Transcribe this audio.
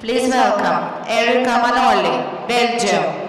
Please welcome Erica Manoli, Belgium.